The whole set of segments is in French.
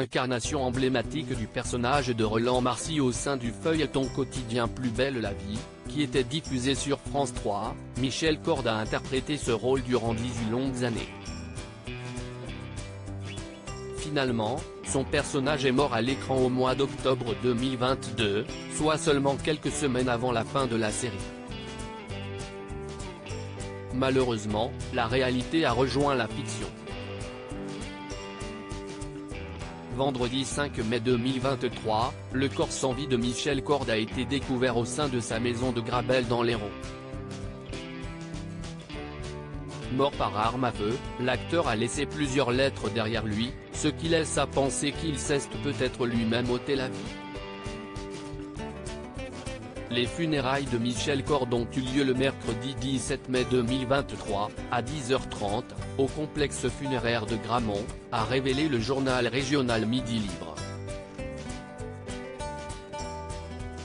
incarnation emblématique du personnage de Roland Marcy au sein du feuilleton quotidien Plus belle la vie, qui était diffusé sur France 3, Michel Cord a interprété ce rôle durant 18 longues années. Finalement, son personnage est mort à l'écran au mois d'octobre 2022, soit seulement quelques semaines avant la fin de la série. Malheureusement, la réalité a rejoint la fiction. Vendredi 5 mai 2023, le corps sans vie de Michel Cord a été découvert au sein de sa maison de Grabel dans l'Hérault. Mort par arme à feu, l'acteur a laissé plusieurs lettres derrière lui, ce qui laisse à penser qu'il s'est peut-être lui-même ôté la vie. Les funérailles de Michel Cord ont eu lieu le mercredi 17 mai 2023, à 10h30, au complexe funéraire de Gramont, a révélé le journal régional Midi Libre.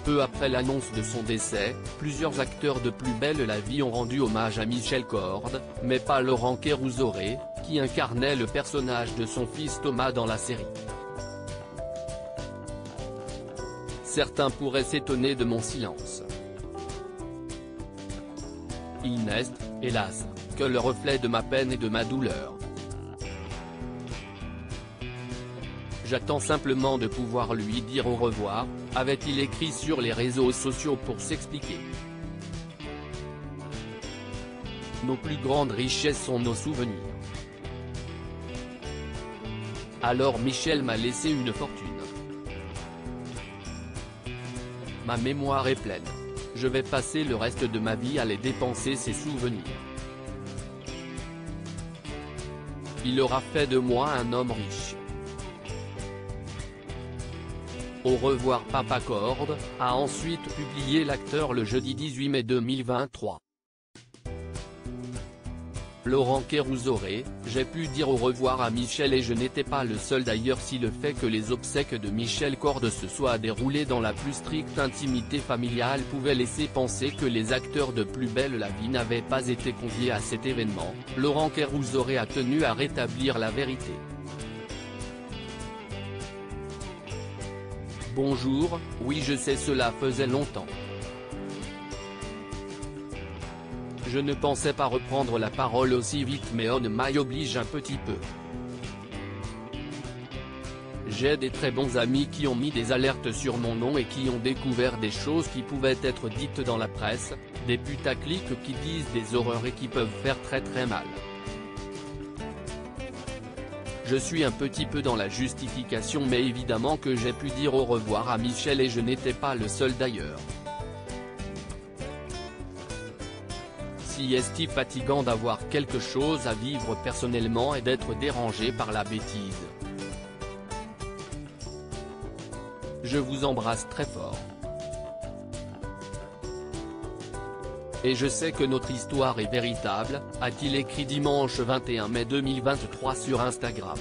Peu après l'annonce de son décès, plusieurs acteurs de Plus belle la vie ont rendu hommage à Michel Cord, mais pas Laurent Kérouzoré, qui incarnait le personnage de son fils Thomas dans la série. Certains pourraient s'étonner de mon silence. Il n'est, hélas, que le reflet de ma peine et de ma douleur. J'attends simplement de pouvoir lui dire au revoir, avait-il écrit sur les réseaux sociaux pour s'expliquer. Nos plus grandes richesses sont nos souvenirs. Alors Michel m'a laissé une fortune. Ma mémoire est pleine. Je vais passer le reste de ma vie à les dépenser ces souvenirs. Il aura fait de moi un homme riche. Au revoir Papa Cord, a ensuite publié l'acteur le jeudi 18 mai 2023. Laurent Kérouzoré, j'ai pu dire au revoir à Michel et je n'étais pas le seul d'ailleurs si le fait que les obsèques de Michel Cord se soient déroulées dans la plus stricte intimité familiale pouvait laisser penser que les acteurs de Plus belle la vie n'avaient pas été conviés à cet événement, Laurent Kérouzoré a tenu à rétablir la vérité. Bonjour, oui je sais cela faisait longtemps. Je ne pensais pas reprendre la parole aussi vite mais on m'y oblige un petit peu. J'ai des très bons amis qui ont mis des alertes sur mon nom et qui ont découvert des choses qui pouvaient être dites dans la presse, des putaclics qui disent des horreurs et qui peuvent faire très très mal. Je suis un petit peu dans la justification mais évidemment que j'ai pu dire au revoir à Michel et je n'étais pas le seul d'ailleurs. Si est fatigant d'avoir quelque chose à vivre personnellement et d'être dérangé par la bêtise? Je vous embrasse très fort. Et je sais que notre histoire est véritable, a-t-il écrit dimanche 21 mai 2023 sur Instagram.